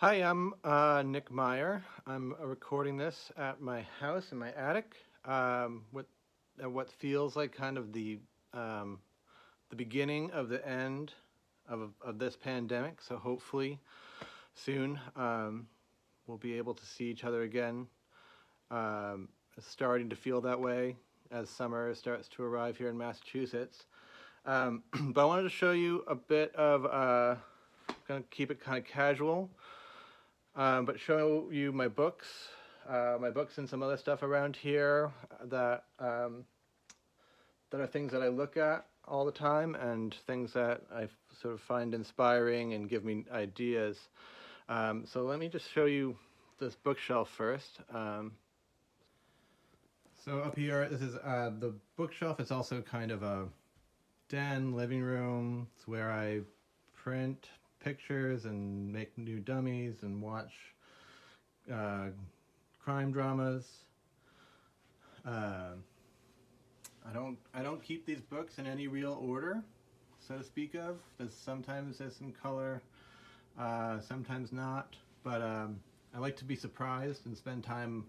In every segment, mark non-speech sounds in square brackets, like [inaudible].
Hi, I'm uh, Nick Meyer. I'm uh, recording this at my house in my attic. Um, with at what feels like kind of the um, the beginning of the end of of this pandemic. So hopefully, soon um, we'll be able to see each other again. Um, starting to feel that way as summer starts to arrive here in Massachusetts. Um, [clears throat] but I wanted to show you a bit of. Uh, gonna keep it kind of casual um, but show you my books, uh, my books and some other stuff around here that um, that are things that I look at all the time and things that I sort of find inspiring and give me ideas. Um, so let me just show you this bookshelf first. Um, so up here, this is uh, the bookshelf. It's also kind of a den, living room. It's where I print pictures and make new dummies and watch uh, crime dramas. Uh, I don't I don't keep these books in any real order, so to speak of. There's sometimes there's some color, uh, sometimes not. But um, I like to be surprised and spend time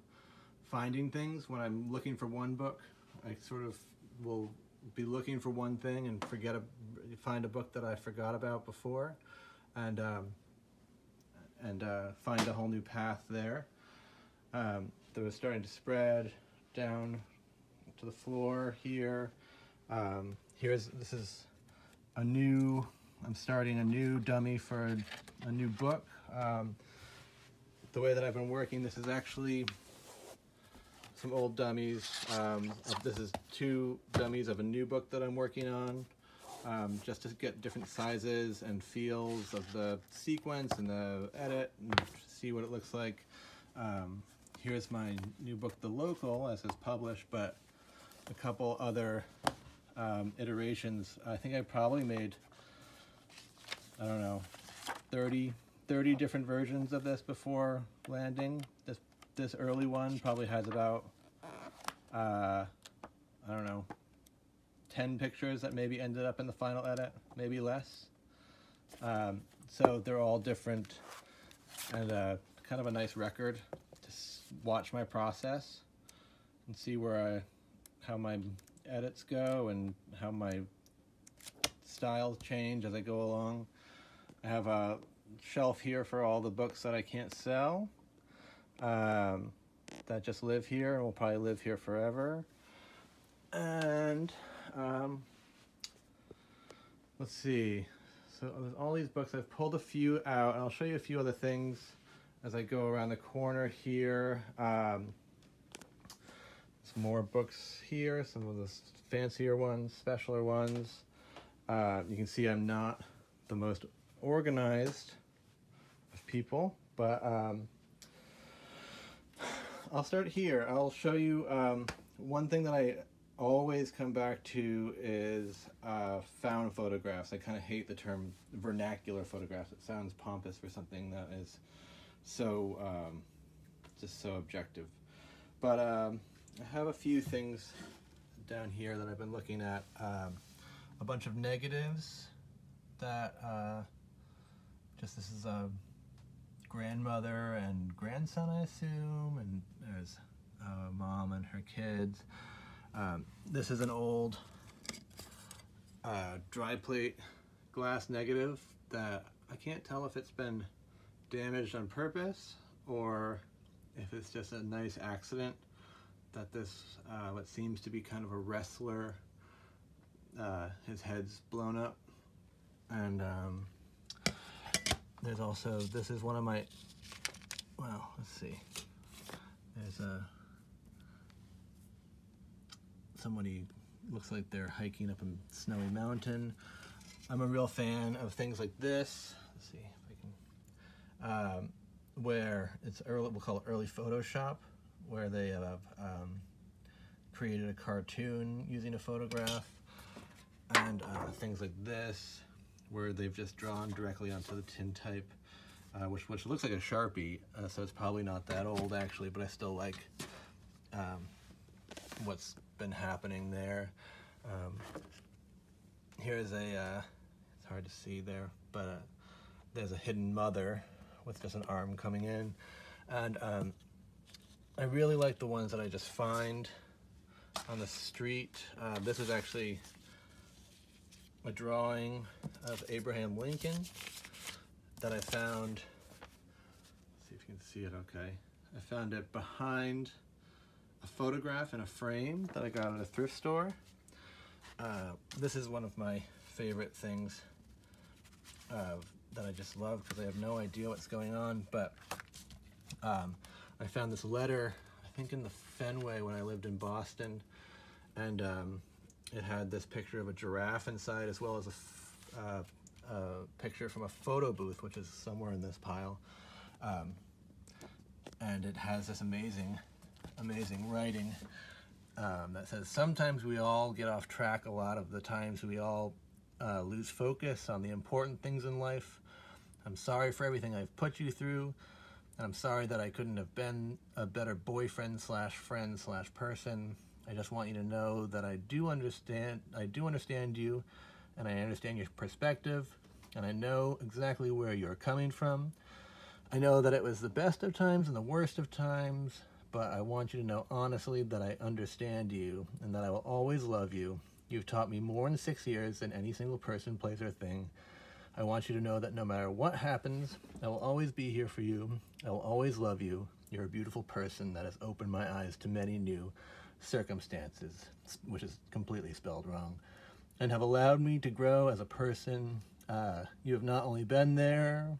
finding things. When I'm looking for one book, I sort of will be looking for one thing and forget a find a book that I forgot about before and um, and uh, find a whole new path there. Um, that was starting to spread down to the floor here. Um, here's this is a new. I'm starting a new dummy for a, a new book. Um, the way that I've been working, this is actually some old dummies. Um, this is two dummies of a new book that I'm working on um, just to get different sizes and feels of the sequence and the edit and see what it looks like. Um, here's my new book, The Local, as is published, but a couple other um, iterations. I think I probably made, I don't know, 30, 30 different versions of this before landing. This, this early one probably has about, uh, I don't know, 10 pictures that maybe ended up in the final edit, maybe less. Um, so they're all different and uh, kind of a nice record to watch my process and see where I, how my edits go and how my styles change as I go along. I have a shelf here for all the books that I can't sell um, that just live here and will probably live here forever. And um, let's see. So there's all these books. I've pulled a few out, and I'll show you a few other things as I go around the corner here. Um, some more books here, some of the fancier ones, specialer ones. Uh, you can see I'm not the most organized of people, but um, I'll start here. I'll show you um, one thing that I always come back to is uh, found photographs. I kind of hate the term vernacular photographs. It sounds pompous for something that is so um, just so objective. But um, I have a few things down here that I've been looking at. Um, a bunch of negatives that uh, just this is a grandmother and grandson, I assume, and there's a mom and her kids. Um, this is an old uh, dry plate glass negative that I can't tell if it's been damaged on purpose or if it's just a nice accident that this, uh, what seems to be kind of a wrestler, uh, his head's blown up. And um, there's also, this is one of my, well, let's see. There's a somebody looks like they're hiking up a snowy mountain. I'm a real fan of things like this. Let's see if I can, um, where it's early, we'll call it early Photoshop, where they have um, created a cartoon using a photograph, and uh, things like this, where they've just drawn directly onto the tintype, uh, which which looks like a sharpie, uh, so it's probably not that old actually, but I still like um, what's been happening there. Um, here's a, uh, it's hard to see there, but uh, there's a hidden mother with just an arm coming in. And um, I really like the ones that I just find on the street. Uh, this is actually a drawing of Abraham Lincoln that I found. see if you can see it okay. I found it behind a photograph in a frame that I got at a thrift store. Uh, this is one of my favorite things uh, that I just love because I have no idea what's going on. But um, I found this letter, I think in the Fenway when I lived in Boston, and um, it had this picture of a giraffe inside as well as a, uh, a picture from a photo booth, which is somewhere in this pile. Um, and it has this amazing, amazing writing um, that says, sometimes we all get off track a lot of the times we all uh, lose focus on the important things in life. I'm sorry for everything I've put you through. And I'm sorry that I couldn't have been a better boyfriend slash friend slash person. I just want you to know that I do understand I do understand you and I understand your perspective and I know exactly where you're coming from. I know that it was the best of times and the worst of times, but I want you to know honestly that I understand you and that I will always love you. You've taught me more in six years than any single person, place, or thing. I want you to know that no matter what happens, I will always be here for you. I will always love you. You're a beautiful person that has opened my eyes to many new circumstances, which is completely spelled wrong, and have allowed me to grow as a person. Uh, you have not only been there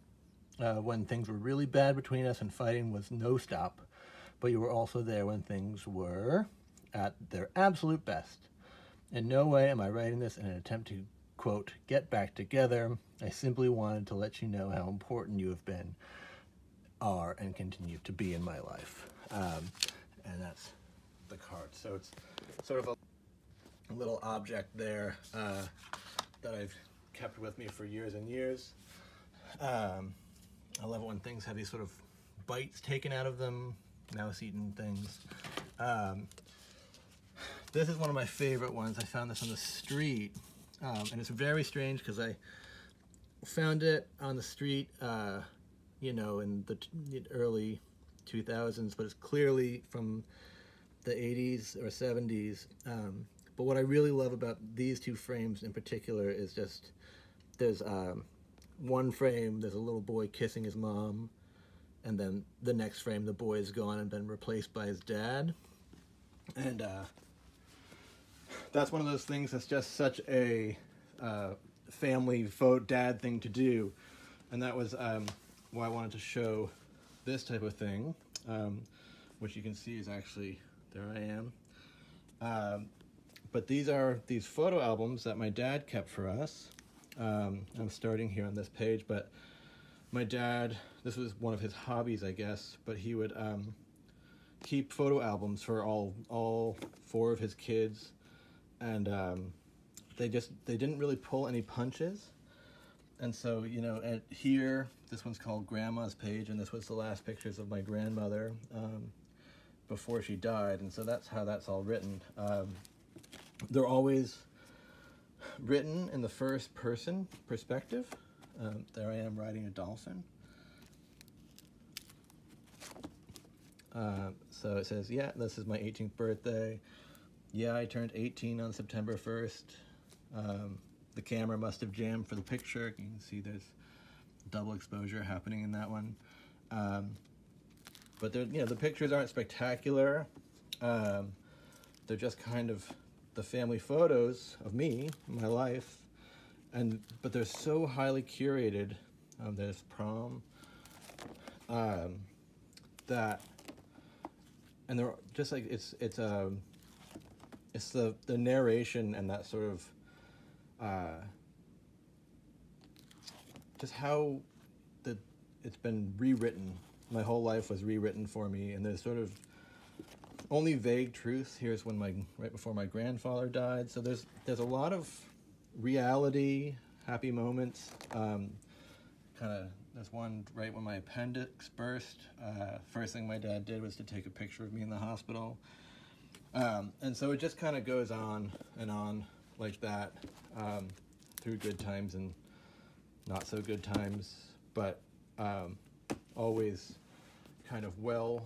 uh, when things were really bad between us and fighting was no stop, but you were also there when things were at their absolute best. In no way am I writing this in an attempt to, quote, get back together. I simply wanted to let you know how important you have been, are, and continue to be in my life. Um, and that's the card. So it's sort of a little object there uh, that I've kept with me for years and years. Um, I love it when things have these sort of bites taken out of them, mouse-eaten things. Um, this is one of my favorite ones. I found this on the street, um, and it's very strange because I found it on the street, uh, you know, in the early 2000s, but it's clearly from the 80s or 70s. Um, but what I really love about these two frames in particular is just there's um, one frame, there's a little boy kissing his mom, and then the next frame, the boy is gone and been replaced by his dad. And uh, that's one of those things that's just such a uh, family photo dad thing to do. And that was um, why I wanted to show this type of thing, um, which you can see is actually, there I am. Um, but these are these photo albums that my dad kept for us. Um, I'm starting here on this page, but my dad, this was one of his hobbies, I guess, but he would um, keep photo albums for all all four of his kids, and um, they just they didn't really pull any punches, and so you know here this one's called Grandma's page, and this was the last pictures of my grandmother um, before she died, and so that's how that's all written. Um, they're always written in the first person perspective. Um, there I am riding a dolphin. Uh, so it says, yeah, this is my 18th birthday. Yeah, I turned 18 on September 1st. Um, the camera must have jammed for the picture. You can see there's double exposure happening in that one. Um, but you know, the pictures aren't spectacular. Um, they're just kind of the family photos of me, my life, and but they're so highly curated. Um, there's prom. Um, that, and they're just like it's it's um, it's the the narration and that sort of, uh, just how the it's been rewritten. My whole life was rewritten for me, and there's sort of only vague truth. Here's when my right before my grandfather died. So there's there's a lot of reality, happy moments. Um, kind of there's one right when my appendix burst. Uh, first thing my dad did was to take a picture of me in the hospital. Um, and so it just kind of goes on and on like that um, through good times and not so good times. But um, always kind of well,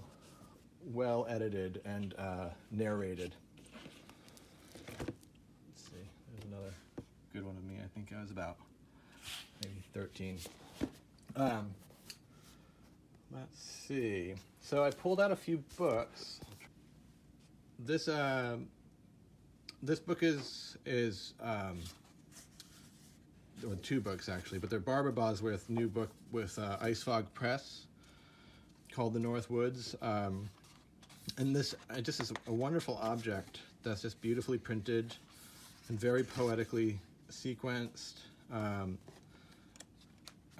well edited and uh, narrated. Let's see, there's another good one of me. I think I was about maybe 13. Um, let's see. So I pulled out a few books. This uh, this book is is um, well, two books actually, but they're Barbara Bosworth new book with uh, Ice Fog Press called The North Woods. Um, and this uh, just is a wonderful object that's just beautifully printed and very poetically sequenced. Um,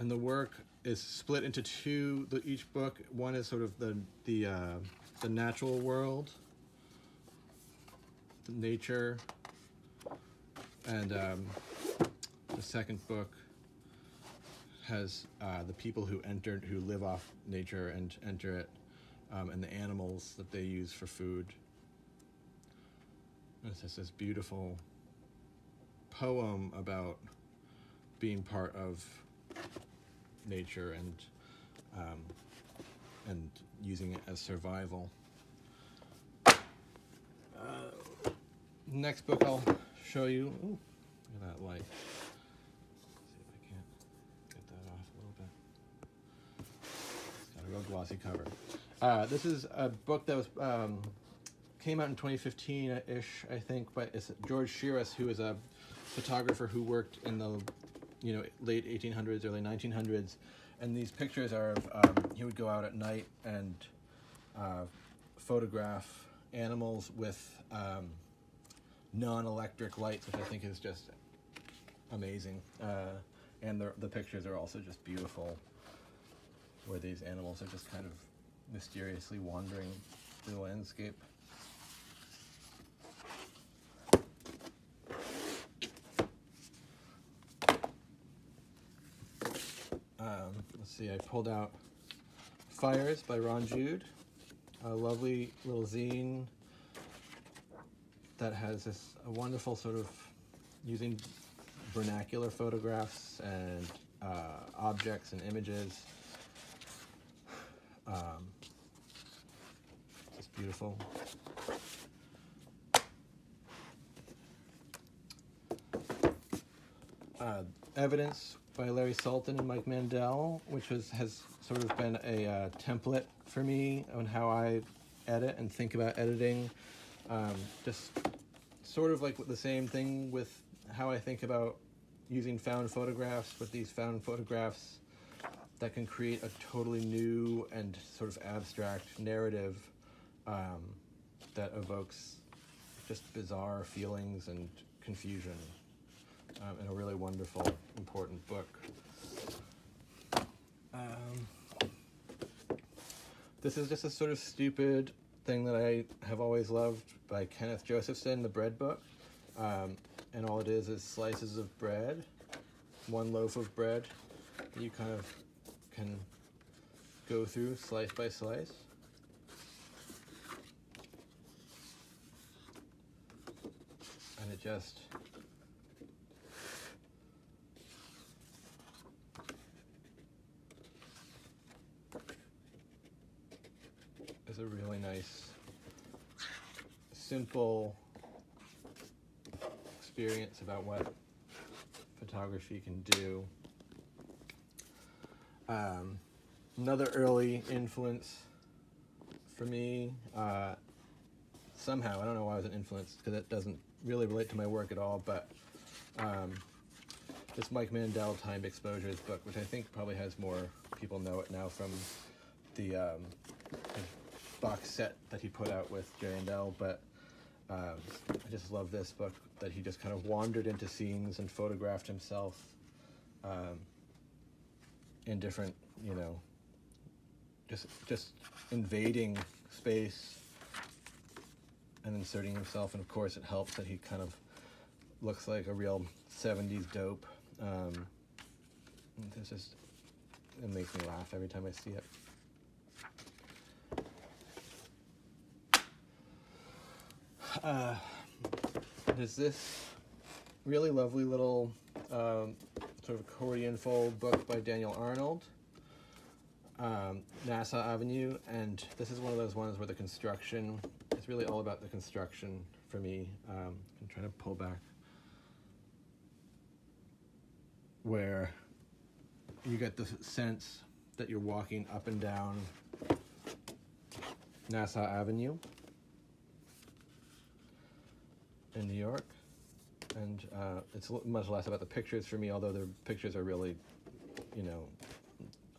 and the work is split into two. The, each book, one is sort of the the uh, the natural world, the nature, and um, the second book has uh, the people who entered, who live off nature and enter it, um, and the animals that they use for food. It's just this beautiful poem about being part of nature and um, and using it as survival. Uh, next book I'll show you. Ooh, look at that light. see if I can't get that off a little bit. It's got a real glossy cover. Uh, this is a book that was um, came out in 2015-ish, I think, but it's George Shiras, who is a photographer who worked in the you know late 1800s, early 1900s, and these pictures are of um, he would go out at night and uh, photograph animals with um, non-electric lights, which I think is just amazing. Uh, and the the pictures are also just beautiful, where these animals are just kind of mysteriously wandering through the landscape. Um, let's see, I pulled out Fires by Ron Jude, a lovely little zine that has this a wonderful sort of using vernacular photographs and uh, objects and images. Um, it's beautiful. Uh, Evidence by Larry Sultan and Mike Mandel, which was, has sort of been a uh, template for me on how I edit and think about editing. Um, just sort of like the same thing with how I think about using found photographs with these found photographs that can create a totally new and sort of abstract narrative um, that evokes just bizarre feelings and confusion um, in a really wonderful, important book. Um, this is just a sort of stupid thing that I have always loved by Kenneth Josephson, the bread book. Um, and all it is is slices of bread, one loaf of bread that you kind of can go through slice by slice. And it just is a really nice, simple experience about what photography can do. Um, another early influence for me, uh, somehow, I don't know why I was an influence, because it doesn't really relate to my work at all, but um, this Mike Mandel Timed Exposures book, which I think probably has more people know it now from the um, box set that he put out with J and L, but um, I just love this book that he just kind of wandered into scenes and photographed himself um, in different, you know, just just invading space and inserting himself. And of course, it helps that he kind of looks like a real '70s dope. Um, it's just it makes me laugh every time I see it. Uh, this really lovely little um, sort of accordion fold book by Daniel Arnold. um, Nassau Avenue, and this is one of those ones where the construction, it's really all about the construction for me. Um, I'm trying to pull back. Where you get the sense that you're walking up and down Nassau Avenue in New York. And uh, it's much less about the pictures for me, although the pictures are really, you know,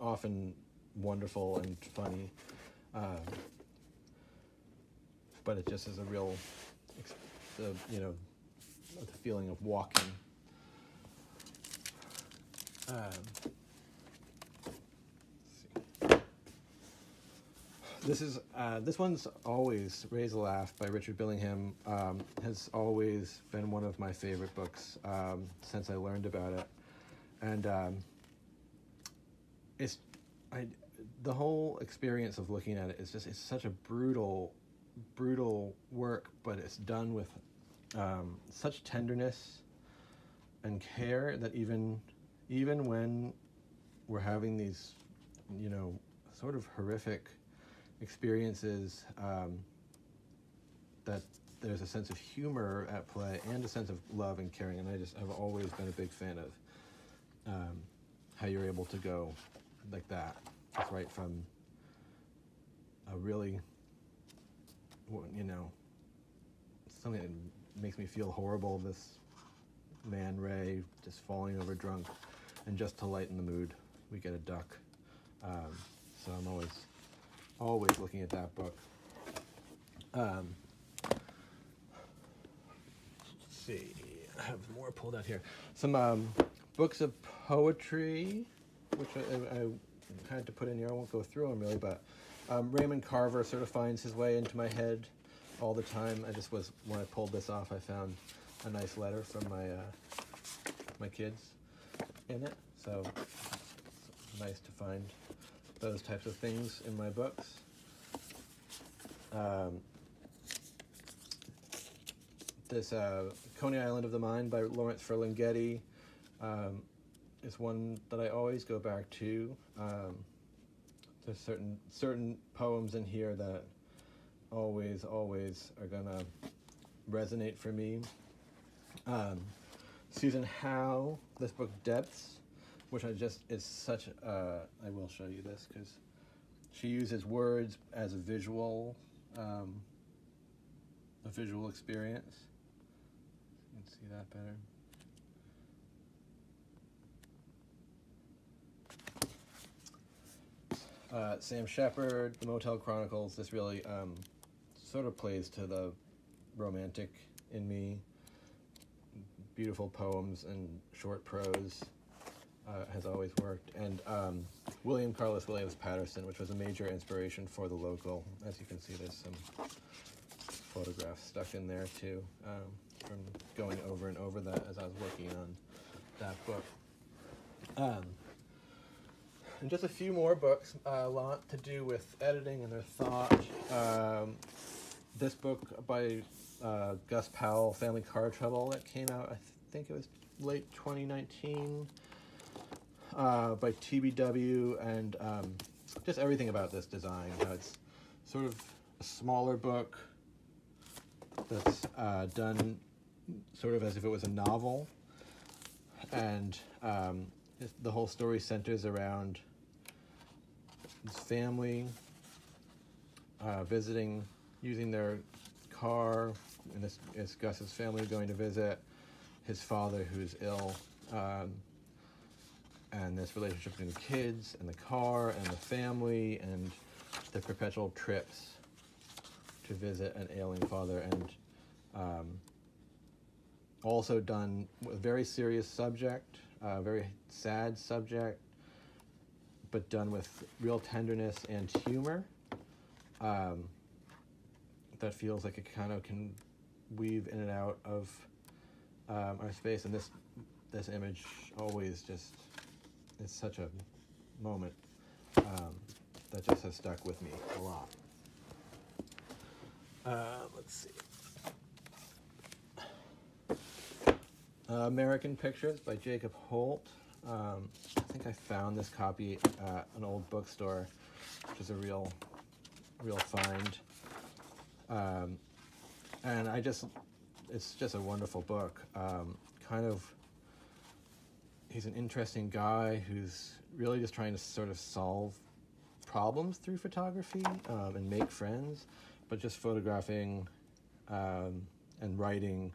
often wonderful and funny. Um, but it just is a real, the, you know, the feeling of walking. Um, this is uh, this one's always Ray's a Laugh by richard billingham um, has always been one of my favorite books um, since i learned about it. And um, it's I, the whole experience of looking at it is just it's such a brutal brutal work but it's done with um, such tenderness and care that even even when we're having these you know sort of horrific experiences um, that there's a sense of humor at play and a sense of love and caring. And I just have always been a big fan of um, how you're able to go like that, just right from a really, you know, something that makes me feel horrible. This man Ray just falling over drunk, and just to lighten the mood, we get a duck. Um, so I'm always always looking at that book. Um, let's see, I have more pulled out here. Some um, books of poetry, which I, I, had to put in here. I won't go through them really, but um, Raymond Carver sort of finds his way into my head all the time. I just was when I pulled this off, I found a nice letter from my uh, my kids in it. So nice to find those types of things in my books. Um, this uh, Coney Island of the Mind by Lawrence Ferlinghetti um, is one that I always go back to. Um, there's certain certain poems in here that always, always are gonna resonate for me. Um, Susan Howe, this book Depths, which I just is such. Uh, I will show you this because she uses words as a visual, um, a visual experience. You can see that better. Uh, Sam Shepard, The Motel Chronicles. This really um, sort of plays to the romantic in me. Beautiful poems and short prose uh, has always worked. And um, William Carlos Williams Paterson, which was a major inspiration for the local. As you can see, there's some photographs stuck in there too um, from going over and over that as I was working on that book. Um, and just a few more books, uh, a lot to do with editing and their thought. Um, this book by uh, Gus Powell, Family Car Trouble, that came out, I think it was late 2019 uh, by TBW, and um, just everything about this design. How it's sort of a smaller book that's uh, done sort of as if it was a novel, and um, the whole story centers around his family uh, visiting, using their car, and this is Gus's family going to visit his father who's ill. Um, and this relationship between the kids and the car and the family and the perpetual trips to visit an ailing father and um, also done with a very serious subject, a very sad subject, but done with real tenderness and humor. Um, that feels like it kind of can weave in and out of um, our space, and this this image always just it's such a moment um, that just has stuck with me a lot. Uh, let's see. Uh, American Pictures by Jacob Holdt. Um, I think I found this copy at an old bookstore, which is a real, real find. Um, and I just, it's just a wonderful book. Um, kind of, he's an interesting guy who's really just trying to sort of solve problems through photography um, and make friends, but just photographing um, and writing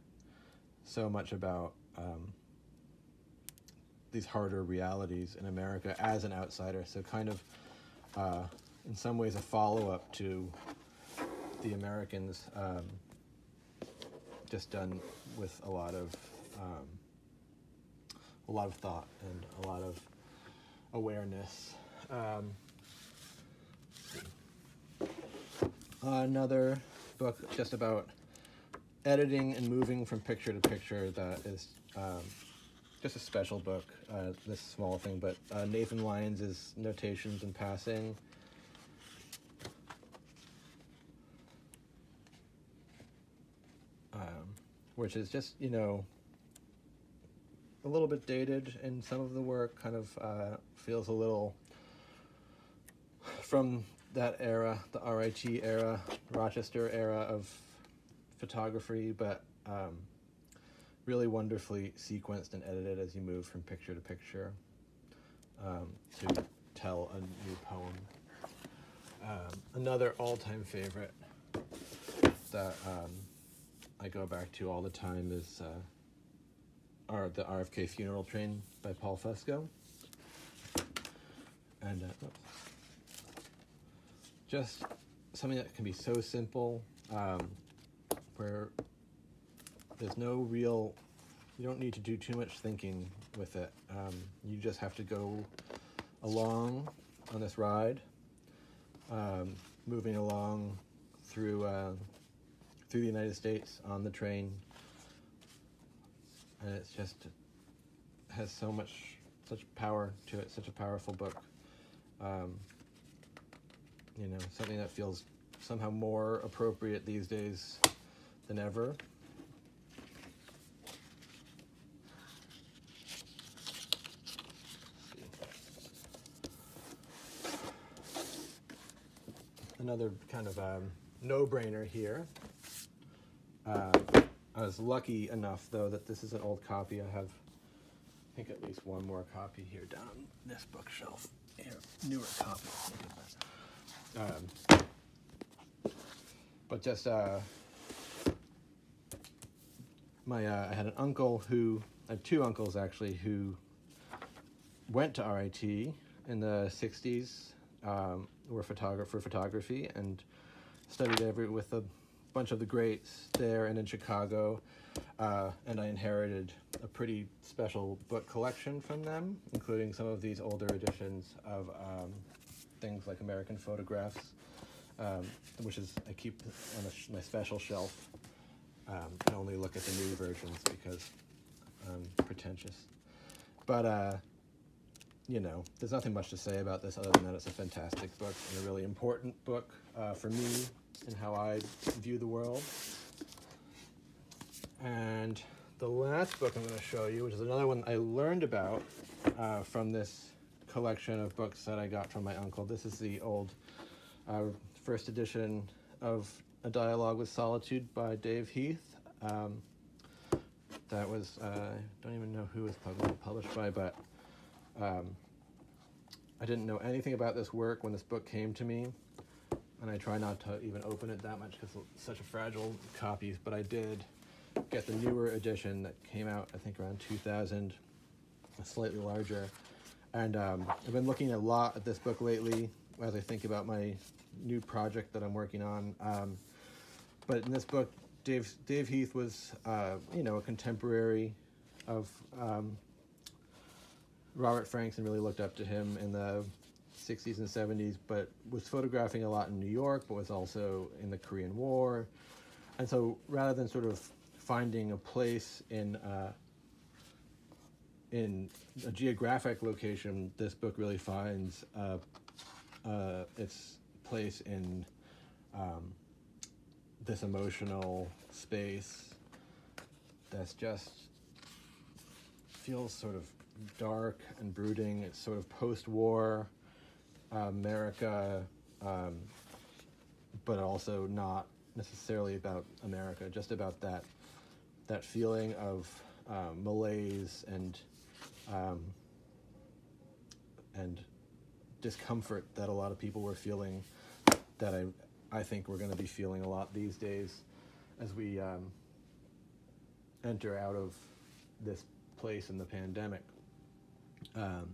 so much about um, these harder realities in America as an outsider. So kind of, uh, in some ways, a follow-up to the Americans, um, just done with a lot of um, a lot of thought and a lot of awareness. Um, another book just about editing and moving from picture to picture that is um, just a special book, uh, this small thing, but uh, Nathan Lyons' Notations in Passing. Um, which is just, you know, a little bit dated in some of the work, kind of uh, feels a little from that era, the RIT era, Rochester era of photography, but um, really wonderfully sequenced and edited as you move from picture to picture um, to tell a new poem. Um, another all-time favorite that um, I go back to all the time is uh, our, the RFK Funeral Train by Paul Fusco. And uh, just something that can be so simple, um, where there's no real, you don't need to do too much thinking with it. Um, you just have to go along on this ride, um, moving along through uh, through the United States on the train, and it's just has so much such power to it, such a powerful book. Um, you know, something that feels somehow more appropriate these days than ever. Another kind of um, no-brainer here. Uh, I was lucky enough, though, that this is an old copy. I have, I think, at least one more copy here down this bookshelf. Here, newer copy. Um, but just uh, my uh, I had an uncle who I had two uncles actually who went to RIT in the '60s. Um, were photographer for photography and studied every with a bunch of the greats there and in Chicago. Uh, and I inherited a pretty special book collection from them, including some of these older editions of um, things like American photographs, um, which is I keep on a, my special shelf. Um, I only look at the new versions because I'm pretentious. But uh, you know, there's nothing much to say about this other than that it's a fantastic book and a really important book uh, for me and how I view the world. And the last book I'm going to show you, which is another one I learned about uh, from this collection of books that I got from my uncle. This is the old uh, first edition of A Dialogue with Solitude by Dave Heath. Um, that was, uh, I don't even know who was published by, but um, I didn't know anything about this work when this book came to me, and I try not to even open it that much because it's such a fragile copy, but I did get the newer edition that came out, I think, around 2000, slightly larger. And um, I've been looking a lot at this book lately as I think about my new project that I'm working on. Um, but in this book, Dave, Dave Heath was, uh, you know, a contemporary of um, Robert Frank really looked up to him in the 60s and 70s, but was photographing a lot in New York, but was also in the Korean War. And so rather than sort of finding a place in uh, in a geographic location, this book really finds uh, uh, its place in um, this emotional space that's just feels sort of dark and brooding. It's sort of post-war uh, America, um, but also not necessarily about America. Just about that that feeling of uh, malaise and um, and discomfort that a lot of people were feeling. That I I think we're going to be feeling a lot these days as we um, enter out of this place in the pandemic. Um,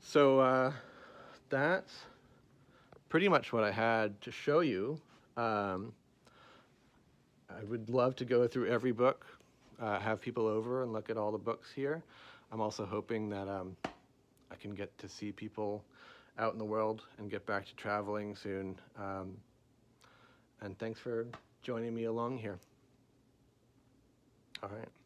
so uh, that's pretty much what I had to show you. Um, I would love to go through every book, uh, have people over and look at all the books here. I'm also hoping that um, I can get to see people out in the world and get back to traveling soon. Um, and thanks for joining me along here. All right.